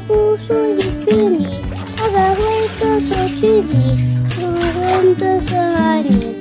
curso de Tuli, agora eu sou Tuli, no ramo da Sahari.